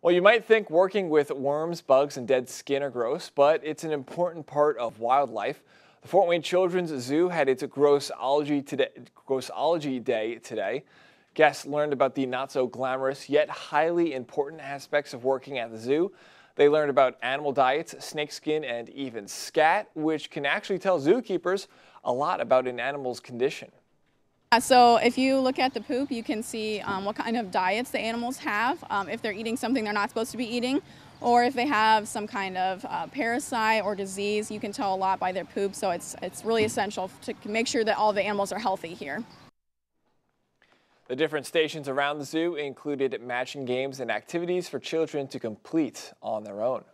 Well, you might think working with worms, bugs, and dead skin are gross, but it's an important part of wildlife. The Fort Wayne Children's Zoo had its Grossology, today, Grossology Day today. Guests learned about the not so glamorous yet highly important aspects of working at the zoo. They learned about animal diets, snakeskin, and even scat, which can actually tell zookeepers a lot about an animal's condition. Uh, so if you look at the poop, you can see um, what kind of diets the animals have, um, if they're eating something they're not supposed to be eating, or if they have some kind of uh, parasite or disease, you can tell a lot by their poop. So it's, it's really essential to make sure that all the animals are healthy here. The different stations around the zoo included matching games and activities for children to complete on their own.